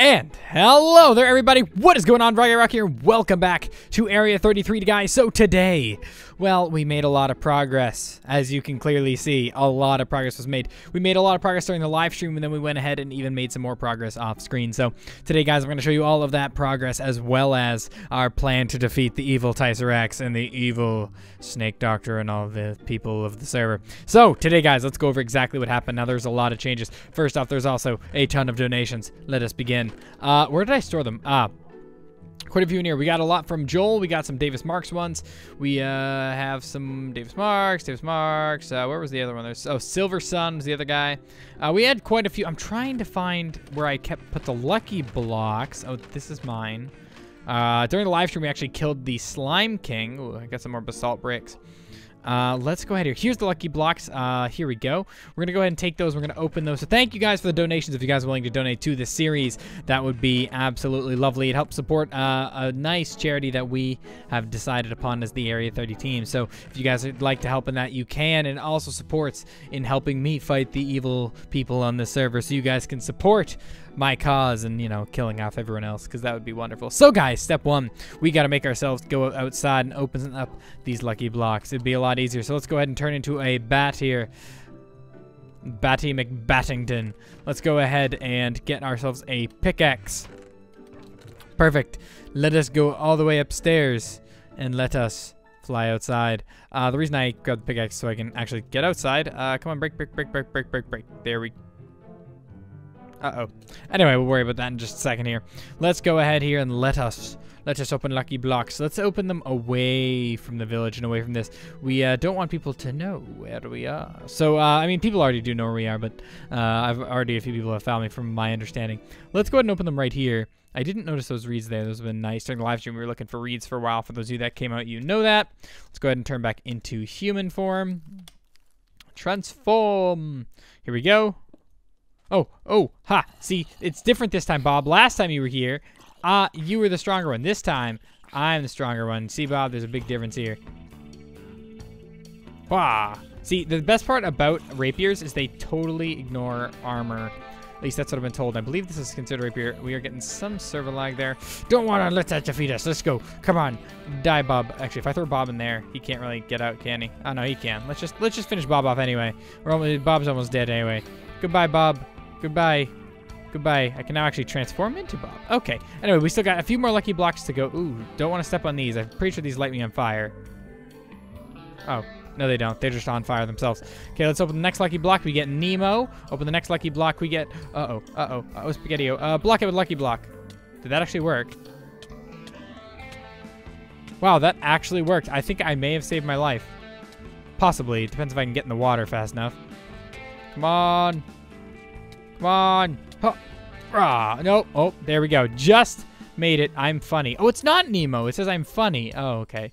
And hello there, everybody. What is going on? Rocky Rock here. Welcome back to Area 33, guys. So today, well, we made a lot of progress. As you can clearly see, a lot of progress was made. We made a lot of progress during the live stream, and then we went ahead and even made some more progress off screen. So today, guys, I'm going to show you all of that progress, as well as our plan to defeat the evil Tycer and the evil Snake Doctor and all the people of the server. So today, guys, let's go over exactly what happened. Now, there's a lot of changes. First off, there's also a ton of donations. Let us begin. Uh, where did I store them? Ah, quite a few in here. We got a lot from Joel. We got some Davis Marks ones. We uh, have some Davis Marks, Davis Marks. Uh, where was the other one? There's oh Silver Sun was the other guy. Uh, we had quite a few. I'm trying to find where I kept put the lucky blocks. Oh, this is mine. Uh, during the live stream, we actually killed the Slime King. Ooh, I got some more basalt bricks. Uh, let's go ahead here. Here's the lucky blocks. Uh, here we go. We're going to go ahead and take those. We're going to open those. So thank you guys for the donations. If you guys are willing to donate to this series, that would be absolutely lovely. It helps support uh, a nice charity that we have decided upon as the Area 30 team. So if you guys would like to help in that, you can. And also supports in helping me fight the evil people on the server so you guys can support my cause and, you know, killing off everyone else because that would be wonderful. So, guys, step one, we got to make ourselves go outside and open up these lucky blocks. It'd be a lot easier. So let's go ahead and turn into a bat here. Batty McBattington. Let's go ahead and get ourselves a pickaxe. Perfect. Let us go all the way upstairs and let us fly outside. Uh, the reason I grabbed the pickaxe so I can actually get outside. Uh, come on, break, break, break, break, break, break, break. There we uh-oh. Anyway, we'll worry about that in just a second here. Let's go ahead here and let us let us open lucky blocks. Let's open them away from the village and away from this. We uh, don't want people to know where we are. So, uh, I mean, people already do know where we are, but uh, I've already a few people have found me from my understanding. Let's go ahead and open them right here. I didn't notice those reeds there. Those have been nice. During the live stream, we were looking for reeds for a while. For those of you that came out, you know that. Let's go ahead and turn back into human form. Transform. Here we go. Oh, oh, ha. See, it's different this time, Bob. Last time you were here, uh, you were the stronger one. This time, I'm the stronger one. See, Bob, there's a big difference here. Wah. See, the best part about rapiers is they totally ignore armor. At least that's what I've been told. I believe this is considered rapier. We are getting some server lag there. Don't want to let that defeat us. Let's go. Come on. Die, Bob. Actually, if I throw Bob in there, he can't really get out, can he? Oh, no, he can. Let's just let's just finish Bob off anyway. We're almost, Bob's almost dead anyway. Goodbye, Bob. Goodbye. Goodbye. I can now actually transform into Bob. Okay. Anyway, we still got a few more lucky blocks to go. Ooh, don't want to step on these. I'm pretty sure these light me on fire. Oh, no they don't. They're just on fire themselves. Okay, let's open the next lucky block. We get Nemo. Open the next lucky block. We get... Uh-oh. Uh-oh. Uh-oh, Spaghetti-O. Uh, block it with lucky block. Did that actually work? Wow, that actually worked. I think I may have saved my life. Possibly. Depends if I can get in the water fast enough. Come on. On. Huh. Ah, nope. Oh, there we go. Just made it. I'm funny. Oh, it's not Nemo. It says I'm funny. Oh, okay.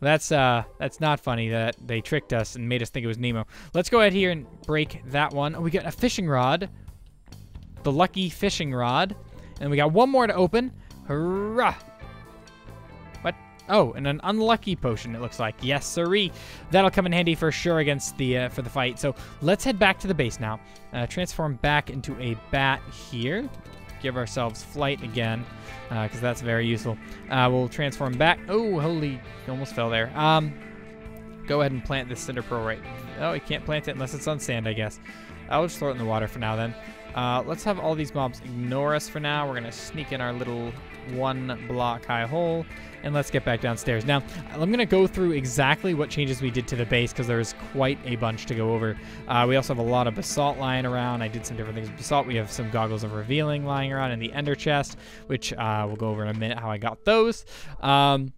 Well, that's uh, that's not funny that they tricked us and made us think it was Nemo. Let's go ahead here and break that one. Oh, we got a fishing rod. The lucky fishing rod. And we got one more to open. Hurrah! Oh, and an unlucky potion, it looks like. Yes, siree. That'll come in handy for sure against the uh, for the fight. So let's head back to the base now. Uh, transform back into a bat here. Give ourselves flight again, because uh, that's very useful. Uh, we'll transform back. Oh, holy, almost fell there. Um, go ahead and plant this cinder pearl right. Oh, you can't plant it unless it's on sand, I guess. I'll just throw it in the water for now then. Uh, let's have all these mobs ignore us for now. We're going to sneak in our little one block high hole and let's get back downstairs. Now, I'm going to go through exactly what changes we did to the base because there's quite a bunch to go over. Uh, we also have a lot of basalt lying around. I did some different things with basalt. We have some goggles of revealing lying around in the ender chest, which uh, we'll go over in a minute how I got those. Um,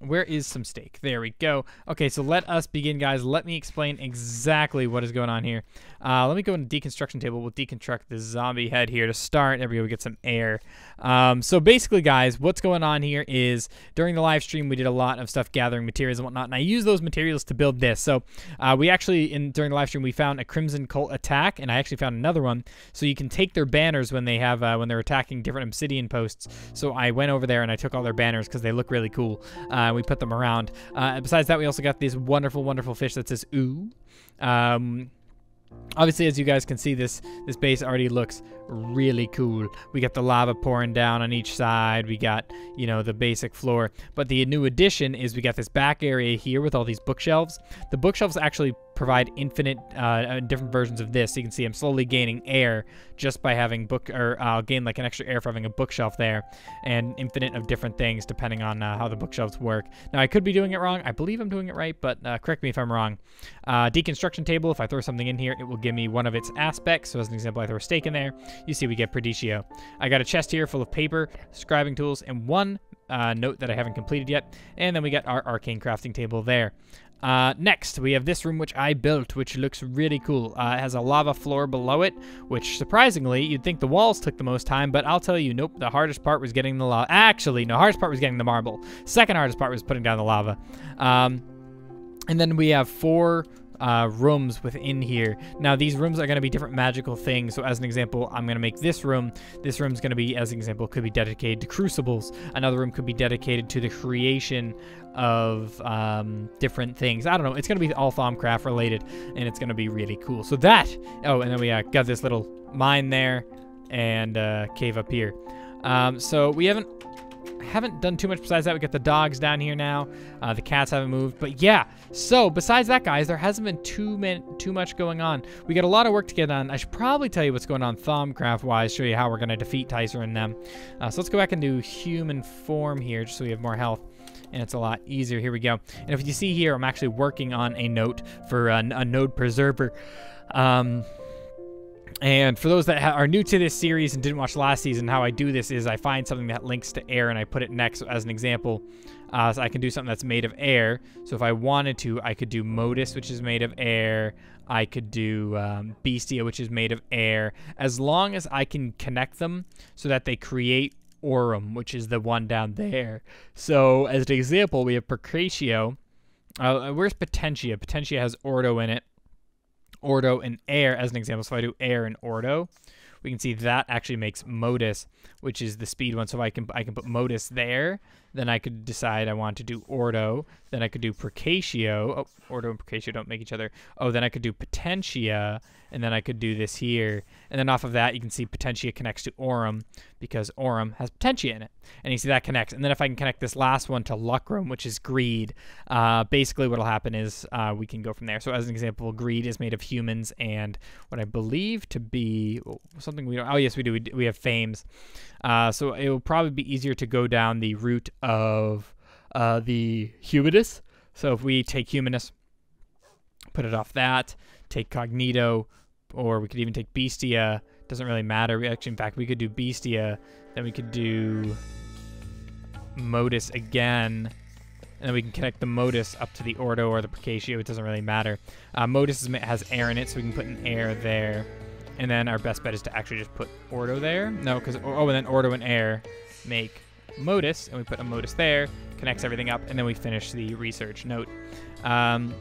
where is some steak? There we go. Okay, so let us begin, guys. Let me explain exactly what is going on here. Uh, let me go into the deconstruction table. We'll deconstruct the zombie head here to start. There we go. We get some air. Um, so basically, guys, what's going on here is during the live stream, we did a lot of stuff gathering materials and whatnot, and I used those materials to build this. So uh, we actually, in during the live stream, we found a Crimson Cult attack, and I actually found another one. So you can take their banners when they have uh, when they're attacking different obsidian posts. So I went over there and I took all their banners because they look really cool. Uh, we put them around. Uh, besides that, we also got this wonderful, wonderful fish that says ooh. Um, Obviously, as you guys can see, this this base already looks really cool. We got the lava pouring down on each side. We got, you know, the basic floor. But the new addition is we got this back area here with all these bookshelves. The bookshelves actually provide infinite uh, uh, different versions of this. You can see I'm slowly gaining air just by having book, or I'll gain like an extra air for having a bookshelf there, and infinite of different things depending on uh, how the bookshelves work. Now I could be doing it wrong. I believe I'm doing it right, but uh, correct me if I'm wrong. Uh, deconstruction table. If I throw something in here, it will give me one of its aspects. So as an example, I throw a steak in there. You see, we get Perditio. I got a chest here full of paper, scribing tools, and one uh, note that I haven't completed yet. And then we got our arcane crafting table there. Uh, next, we have this room which I built, which looks really cool. Uh, it has a lava floor below it, which surprisingly, you'd think the walls took the most time, but I'll tell you, nope, the hardest part was getting the lava. Actually, no, hardest part was getting the marble. Second hardest part was putting down the lava. Um, and then we have four uh, rooms within here. Now, these rooms are going to be different magical things. So, as an example, I'm going to make this room. This room is going to be, as an example, could be dedicated to crucibles. Another room could be dedicated to the creation of um, different things. I don't know. It's going to be all Thaumcraft related, and it's going to be really cool. So that. Oh, and then we uh, got this little mine there and uh, cave up here. Um, so we haven't haven't done too much besides that. We got the dogs down here now. Uh, the cats haven't moved. But yeah, so besides that, guys, there hasn't been too, too much going on. We got a lot of work to get done. I should probably tell you what's going on Thaumcraft-wise, show you how we're going to defeat Tycer and them. Uh, so let's go back and do human form here just so we have more health and it's a lot easier. Here we go. And if you see here, I'm actually working on a note for a, a node preserver. Um, and for those that are new to this series and didn't watch last season, how I do this is I find something that links to air and I put it next as an example. Uh, so I can do something that's made of air. So if I wanted to, I could do Motus, which is made of air. I could do um, Bestia, which is made of air. As long as I can connect them so that they create Aurum, which is the one down there. So as an example, we have Percratio. Uh, where's Potentia? Potentia has Ordo in it ordo and air as an example. So if I do air and ordo, we can see that actually makes motus, which is the speed one. So I can I can put motus there. Then I could decide I want to do ordo. Then I could do precatio. Oh, ordo and precatio don't make each other. Oh, then I could do potentia, and then I could do this here. And then off of that, you can see potentia connects to aurum because aurum has potentia in it. And you see that connects. And then if I can connect this last one to lucrum, which is greed, uh, basically what will happen is uh, we can go from there. So as an example, greed is made of humans and what I believe to be oh, something we don't. Oh yes, we do. We, we have fames. Uh, so it will probably be easier to go down the route of uh, the humanus. So if we take humanus, put it off that, take cognitio, or we could even take Bestia. Doesn't really matter. We actually, in fact, we could do Bestia. Then we could do Motus again. And then we can connect the Motus up to the Ordo or the precatio. It doesn't really matter. Uh, Modus has air in it, so we can put an air there. And then our best bet is to actually just put Ordo there. No, because, oh, and then Ordo and air make Motus. And we put a Motus there, connects everything up, and then we finish the research note. Um,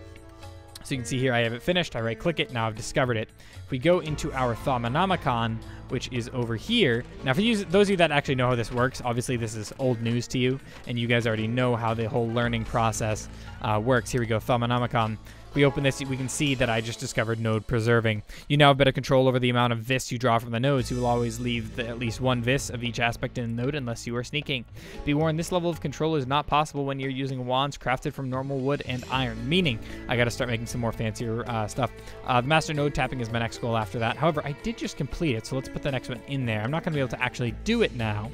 so you can see here I have it finished. I right click it. Now I've discovered it. If we go into our Thaumonomicon, which is over here. Now for you, those of you that actually know how this works, obviously this is old news to you, and you guys already know how the whole learning process uh, works. Here we go, Thaumonomicon we open this, we can see that I just discovered node preserving. You now have better control over the amount of vis you draw from the nodes. You will always leave the, at least one vis of each aspect in the node unless you are sneaking. Be warned, this level of control is not possible when you're using wands crafted from normal wood and iron, meaning I gotta start making some more fancier uh, stuff. Uh, the master node tapping is my next goal after that. However, I did just complete it, so let's put the next one in there. I'm not gonna be able to actually do it now,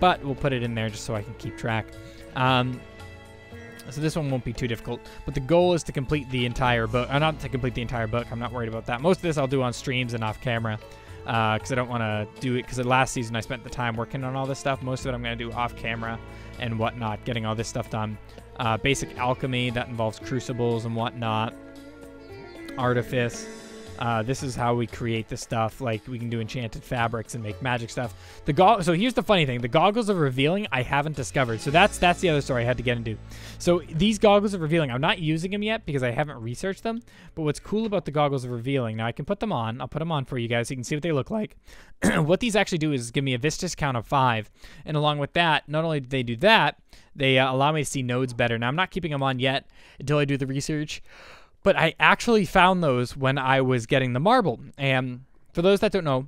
but we'll put it in there just so I can keep track. Um, so this one won't be too difficult. But the goal is to complete the entire book. Uh, not to complete the entire book. I'm not worried about that. Most of this I'll do on streams and off camera. Because uh, I don't want to do it. Because last season I spent the time working on all this stuff. Most of it I'm going to do off camera and whatnot. Getting all this stuff done. Uh, basic alchemy. That involves crucibles and whatnot. Artifice. Uh, this is how we create the stuff. Like we can do enchanted fabrics and make magic stuff. The go- so here's the funny thing: the goggles of revealing I haven't discovered. So that's that's the other story I had to get into. So these goggles of revealing, I'm not using them yet because I haven't researched them. But what's cool about the goggles of revealing, now I can put them on. I'll put them on for you guys so you can see what they look like. what these actually do is give me a vis count of five, and along with that, not only do they do that, they uh, allow me to see nodes better. Now I'm not keeping them on yet until I do the research. But I actually found those when I was getting the marble. And for those that don't know,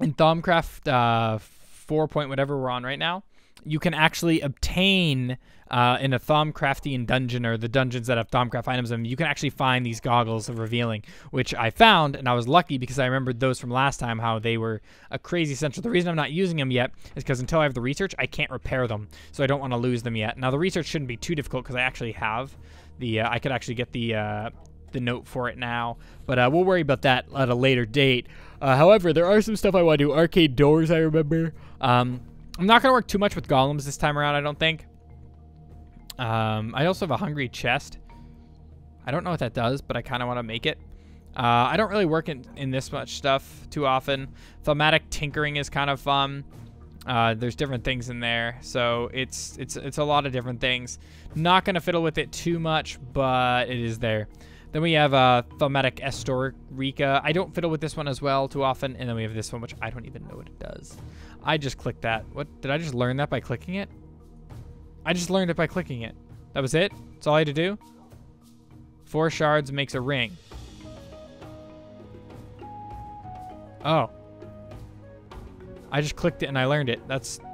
in Thaumcraft uh, 4 point whatever we're on right now, you can actually obtain uh, in a Thaumcraftian dungeon or the dungeons that have Thaumcraft items in them, you can actually find these goggles of revealing, which I found, and I was lucky because I remembered those from last time, how they were a crazy essential. The reason I'm not using them yet is because until I have the research, I can't repair them, so I don't want to lose them yet. Now, the research shouldn't be too difficult because I actually have the, uh, I could actually get the, uh, the note for it now, but uh, we'll worry about that at a later date. Uh, however, there are some stuff I want to do. Arcane doors, I remember. Um, I'm not to work too much with golems this time around, I don't think. Um, I also have a hungry chest. I don't know what that does, but I kind of want to make it. Uh, I don't really work in, in this much stuff too often. Thematic tinkering is kind of fun. Uh, there's different things in there, so it's it's it's a lot of different things. Not gonna fiddle with it too much, but it is there. Then we have uh, Thaumatic Estorica. I don't fiddle with this one as well too often, and then we have this one, which I don't even know what it does. I just clicked that. What did I just learn that by clicking it? I just learned it by clicking it. That was it? That's all I had to do? Four shards makes a ring. Oh. I just clicked it and I learned it. That's... Do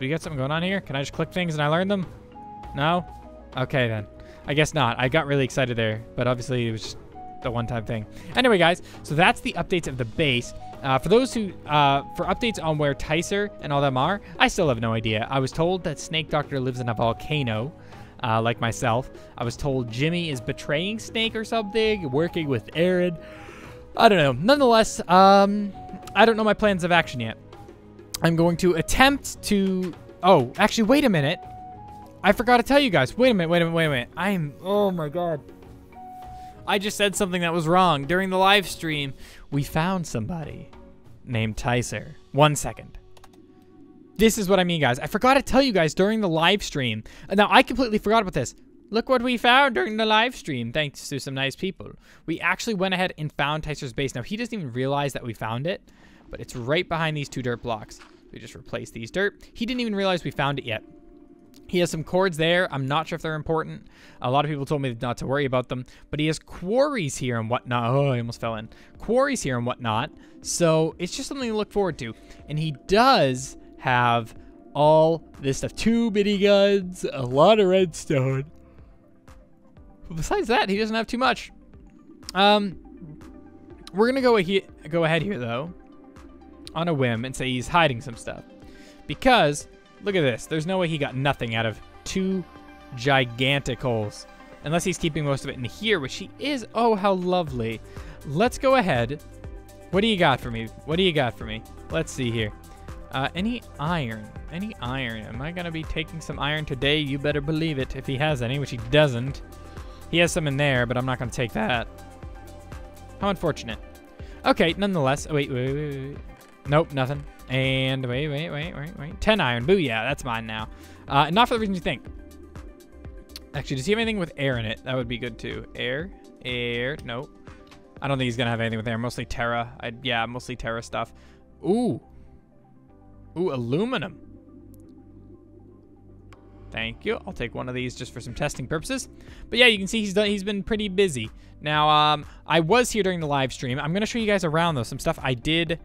we got something going on here? Can I just click things and I learn them? No? Okay then. I guess not. I got really excited there, but obviously it was just the one-time thing. Anyway, guys, so that's the updates of the base. Uh, for those who, uh, for updates on where Tycer and all them are, I still have no idea. I was told that Snake Doctor lives in a volcano, uh, like myself. I was told Jimmy is betraying Snake or something, working with Aaron. I don't know. Nonetheless, um, I don't know my plans of action yet. I'm going to attempt to... Oh, actually, wait a minute. I forgot to tell you guys. Wait a minute, wait a minute, wait a minute. I'm... Oh, my God. I just said something that was wrong. During the live stream, we found somebody named Tycer. One second. This is what I mean, guys. I forgot to tell you guys during the live stream. Now, I completely forgot about this. Look what we found during the live stream, thanks to some nice people. We actually went ahead and found Tycer's base. Now, he doesn't even realize that we found it, but it's right behind these two dirt blocks. We just replaced these dirt. He didn't even realize we found it yet. He has some cords there. I'm not sure if they're important. A lot of people told me not to worry about them, but he has quarries here and whatnot. Oh, I almost fell in. Quarries here and whatnot. So it's just something to look forward to. And he does have all this stuff. Two mini guns, a lot of redstone. But besides that, he doesn't have too much. Um, we're gonna go, go ahead here though, on a whim, and say he's hiding some stuff, because Look at this. There's no way he got nothing out of two gigantic holes. Unless he's keeping most of it in here, which he is. Oh, how lovely. Let's go ahead. What do you got for me? What do you got for me? Let's see here. Uh, any iron? Any iron? Am I to be taking some iron today? You better believe it if he has any, which he doesn't. He has some in there, but I'm not going to take that. How unfortunate. Okay, nonetheless. Oh, wait, wait, wait, wait. Nope, nothing. And wait, wait, wait, wait, wait. 10 iron. Booyah, that's mine now. Uh, not for the reason you think. Actually, does he have anything with air in it? That would be good too. Air, air, nope. I don't think he's gonna have anything with air. Mostly Terra. I, yeah, mostly Terra stuff. Ooh. Ooh, aluminum. Thank you. I'll take one of these just for some testing purposes. But yeah, you can see he's done, he's been pretty busy. Now, um, I was here during the live stream. I'm gonna show you guys around though. Some stuff I did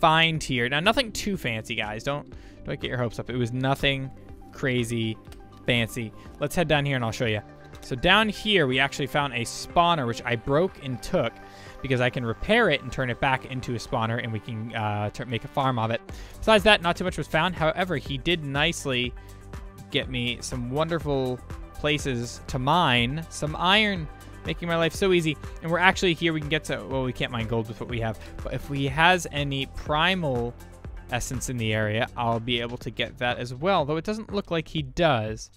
find here. Now, nothing too fancy, guys. Don't don't get your hopes up. It was nothing crazy fancy. Let's head down here and I'll show you. So down here, we actually found a spawner, which I broke and took because I can repair it and turn it back into a spawner and we can uh, make a farm of it. Besides that, not too much was found. However, he did nicely get me some wonderful places to mine some iron making my life so easy. And we're actually here, we can get to, well, we can't mine gold with what we have, but if he has any primal essence in the area, I'll be able to get that as well, though it doesn't look like he does.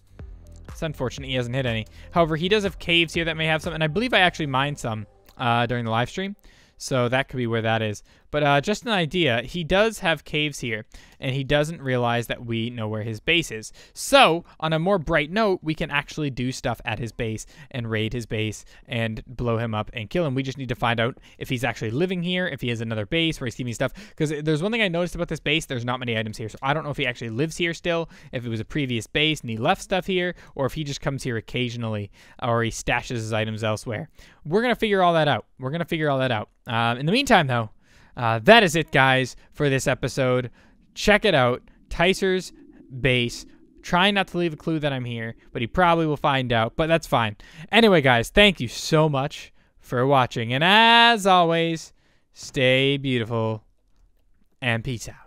It's unfortunate he hasn't hit any. However, he does have caves here that may have some, and I believe I actually mined some uh, during the live stream. So that could be where that is. But uh, just an idea, he does have caves here, and he doesn't realize that we know where his base is. So, on a more bright note, we can actually do stuff at his base and raid his base and blow him up and kill him. We just need to find out if he's actually living here, if he has another base where he's keeping stuff. Because there's one thing I noticed about this base, there's not many items here. So I don't know if he actually lives here still, if it was a previous base and he left stuff here, or if he just comes here occasionally, or he stashes his items elsewhere. We're going to figure all that out. We're going to figure all that out. Um, in the meantime, though, uh, that is it, guys, for this episode. Check it out. Tycer's base. Trying not to leave a clue that I'm here, but he probably will find out, but that's fine. Anyway, guys, thank you so much for watching. And as always, stay beautiful and peace out.